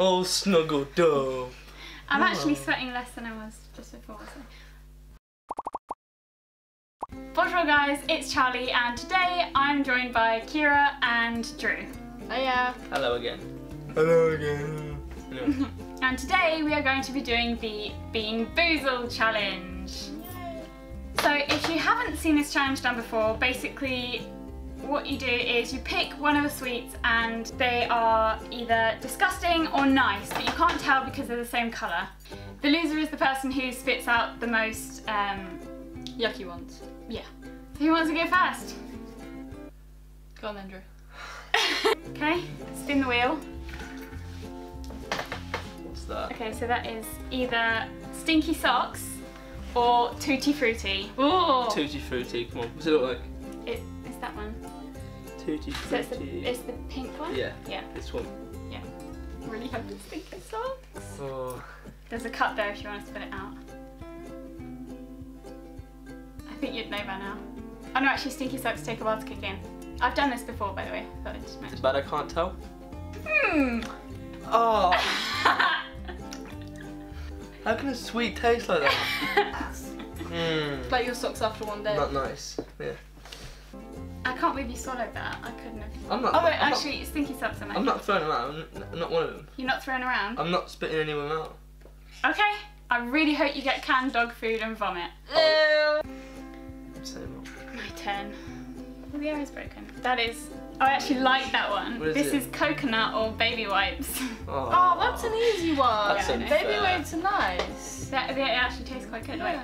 Oh, all snuggled up. I'm actually Oh. sweating less than I was just before. So. Bonjour guys, it's Charley and today I'm joined by Kiera and Drew. Hiya. Hello again. Hello again. Anyway, And today we are going to be doing the Bean Boozled challenge. So if you haven't seen this challenge done before, basically what you do is you pick one of the sweets and they are either disgusting or nice, but you can't tell because they're the same colour. The loser is the person who spits out the most, um, Yucky ones. yeah. So who wants to go first? Go on then, Drew. Okay, spin the wheel. what's that? Okay, so that is either Stinky Socks or Tutti Frutti. Oh. Tutti Frutti, come on. What's it look like? It, it's that one. Tutti So it's the, it's the pink one? Yeah, Yeah. this one. Yeah. Really hope it's Stinky Socks. Oh, There's a cut there if you want to spit it out. I think you'd know by now. Oh no, actually Stinky Socks take a while to kick in. I've done this before, by the way. Thought I'd just it's mention. bad I can't tell. Hmm. Oh, how can a sweet taste like that? Mmm, Like your socks after one day. not nice. Yeah. I can't believe you swallowed that. I couldn't have. I'm not. Oh wait, I'm actually, Stinky Socks are I'm not throwing them out. I'm not one of them. You're not throwing around. I'm not spitting anyone out. Okay. I really hope you get canned dog food and vomit. Ew. My turn. Oh, the arrow's broken. That is. Oh, I actually like that one. What is this it? is coconut or baby wipes. Oh, oh that's an easy one. That's Yeah. Baby wipes are nice. that, they actually taste quite good. Yeah.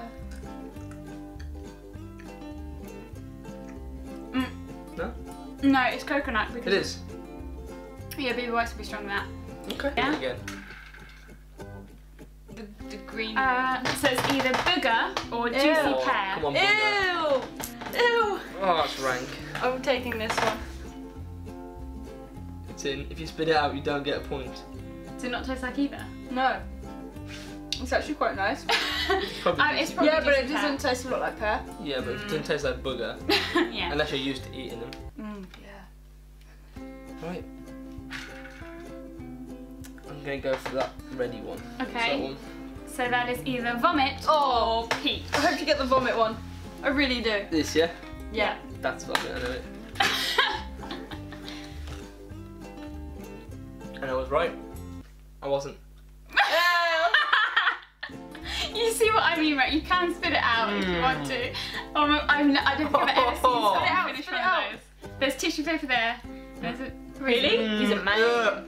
No, it's coconut because It is. Yeah, baby wipes will be stronger than Okay. Yeah? Again. The, the green. that. Uh, so it's either booger or juicy Ew. pear. Come on, Ew. Ew. Oh, that's rank. I'm taking this one. It's in. If you spit it out, you don't get a point. Does it not taste like either? No. It's actually quite nice. Probably Oh, it's probably yeah, but it juicy doesn't taste a lot like pear. Yeah, but it doesn't taste like booger yeah. unless you're used to eating them. Mm, yeah. Right. I'm gonna go for that ready one. What's that Okay. one? So that is either vomit or peach. I hope you get the vomit one. I really do. This, yeah. Yeah. That's vomit. I know it. And I was right. I wasn't. you see what I mean, right? You can spit it out if you Mm. want to. Um, I'm, I don't think I've ever seen you spit it out. Spit it Finish out, one of those. There's tissue paper there. There's a, really? He's a man. Yeah.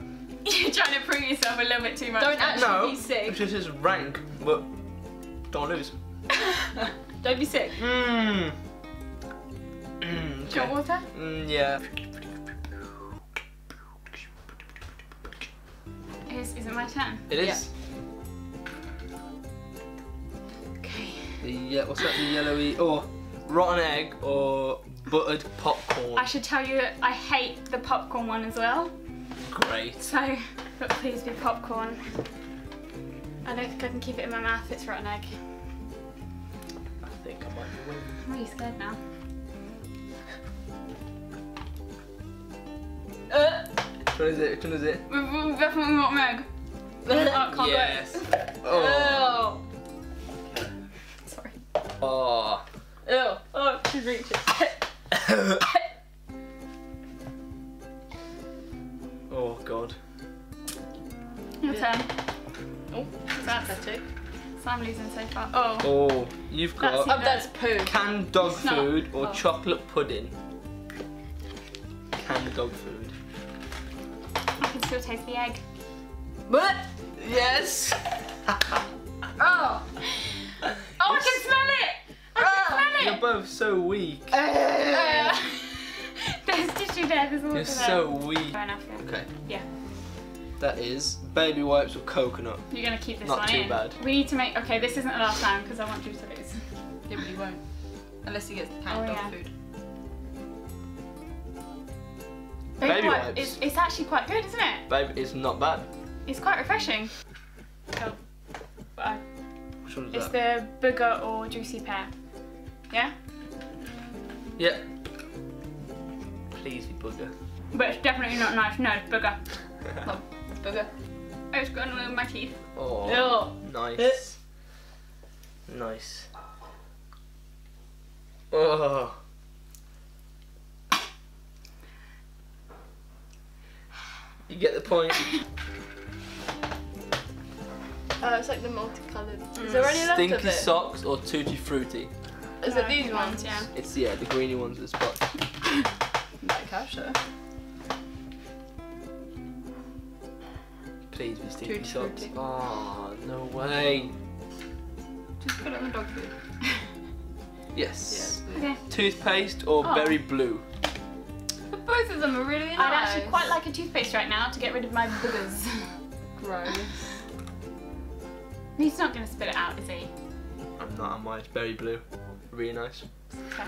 You're trying to prove yourself a little bit too much. Don't actually No. be sick. It's just it's rank, but don't lose. Don't be sick. Mmm. Mmm. Do you want water? Mm, yeah. Is, is it my turn? It is. Okay. The ye- what's that? The yellowy or rotten egg or buttered popcorn. I should tell you that I hate the popcorn one as well. Great. So, but please be popcorn. I don't think I can keep it in my mouth. It's rotten egg. I think I might be winning. I'm really scared now. Uh, Which one is it? Which one is it? We we definitely want egg. Oh, can't yes. Oh. Ew. Sorry. Oh. Ew. Oh, she's reaching. oh god. Your Yeah. turn. Oh, oh That's, pathetic. so I'm losing so far. Oh. Oh, you've That's got Oh, that's poo. canned dog It's not. food or Oh. chocolate pudding. Canned dog food. I can still taste the egg. What? Yes. Oh. Oh, I can smell it! I can ah. smell it. You're both so weak. Uh, You're so weak. Fair enough, yeah. Okay. Yeah. That is baby wipes with coconut. You're gonna keep this Not one too in. bad. We need to make. Okay, this isn't the last time because I want you to lose. Yeah, but he won't. Unless he gets the canned Oh, dog yeah. food. Baby wipe, wipes. It's, it's actually quite good, isn't it? Baby, it's not bad. It's quite refreshing. Oh, oh but Which one is it's that? the booger or juicy pear. Yeah, Yeah. Please be booger. But it's definitely not nice. No, it's booger. Oh, booger. Oh, it's got all in my teeth. Oh, Ew. nice. Nice. Oh. You get the point. Oh, it's like the multicolored. Is there any left Stinky of it? socks or tutti frutti? Is Uh, it these ones? Yeah. It's yeah, the greeny ones with the spots. Like cash though. Please be stinky Tutti socks. frutti. Oh no way. Just put it on the dog food. Yes. Okay. Toothpaste or Oh. berry blue? But both of them are really nice. I'd actually quite like a toothpaste right now to get rid of my boogers. Gross. He's not going to spit it out, is he? I'm not on mine. It's berry blue. Really nice. Okay.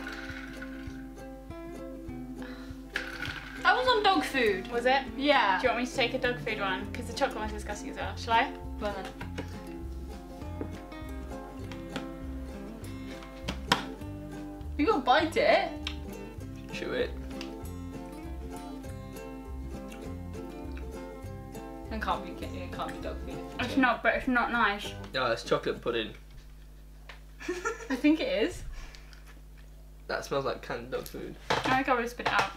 That was on dog food. Was it? Yeah. Do you want me to take a dog food one? Because the chocolate one's disgusting as well. Shall I? Well then. You gotta bite it. Chew it. It can't be. It can't be dog food. It's not, but it's not nice. No, it's chocolate pudding. I think it is. That smells like canned dog food. I think I would spit it out.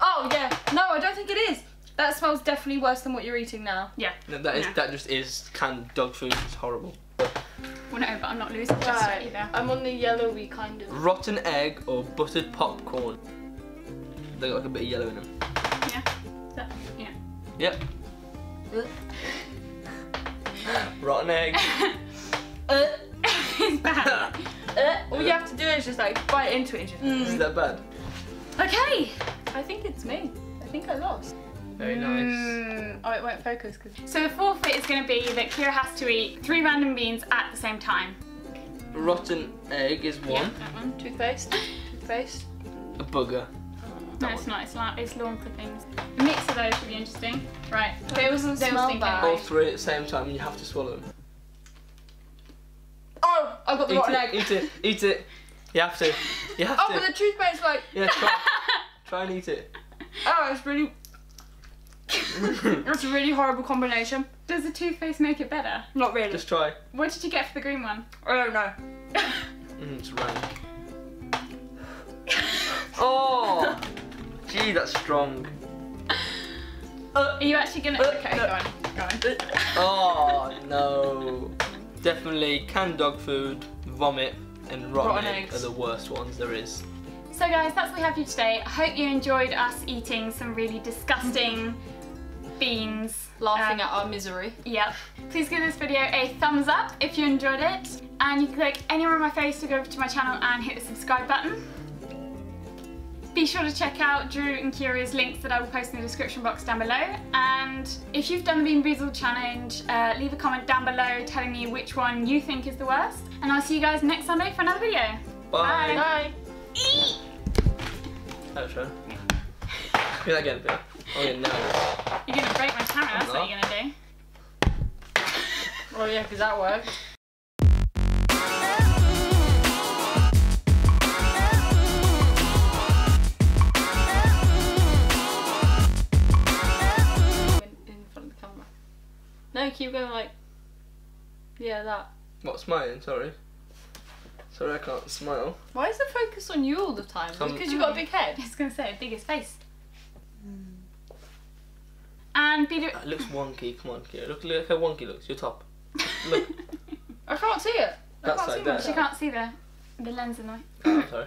Oh yeah. No, I don't think it is. That smells definitely worse than what you're eating now. Yeah. No, that is Yeah. that just is canned dog food. It's horrible. Well, no, but I'm not losing just yet either. I'm on the yellowy kind of. Rotten egg or buttered popcorn. They got like a bit of yellow in them. Yeah. That, yeah. Yep. Rotten egg. Uh, it's bad. uh, all you have to do is just like bite into it. And Is that bad? Okay. I think it's me. I think I lost. Very nice. Mm. Oh, it won't focus because. So the forfeit is going to be that Kiera has to eat three random beans at the same time. Rotten egg is one. Yeah, that one. Toothpaste. Toothpaste. A booger. No, it's not. It's, la- it's lawn clippings. A mix of those would be interesting. Right. They doesn't they smell stink bad. All three at the same time and you have to swallow them. Oh, I got the Eat rotten it, egg. eat it, eat it. You have to. You have Oh, to. but the toothpaste like. Yeah, try, try and eat it. Oh, it's really. It's a really horrible combination. Does the toothpaste make it better? Not really. Just try. What did you get for the green one? I don't know. Mm, it's rank. Oh! Gee, that's strong. Are you actually gonna? Uh, Okay, no. go on. Go on. Oh no. Definitely canned dog food, vomit, and rotten, Rotten egg eggs. are the worst ones there is. So guys, that's what we have for you today. I hope you enjoyed us eating some really disgusting beans. Laughing Um, at our misery. Yep. Please give this video a thumbs up if you enjoyed it. And you can click anywhere on my face to go over to my channel and hit the subscribe button. Be sure to check out Drew and Kiera's links that I will post in the description box down below. And if you've done the Beanboozled challenge, uh, leave a comment down below telling me which one you think is the worst. And I'll see you guys next Sunday for another video. Bye. Bye. Eat! Oh, sure. Do that again, Bill. Oh, yeah, no. You're gonna break my camera, that's what not. you're gonna do. Oh yeah, because that worked. In in front of the camera. No, keep going like. Yeah, that. What, smiling? Sorry. Sorry, I can't smile. Why is the focus on you all the time? Um, because you've got a big head. I was gonna say, biggest face. And be It looks wonky. Come on, Kiera. Look, look how wonky it looks. Your top. Look. I can't see it. I That's can't like see that. She myself. can't see the the lens in the way. Oh, sorry.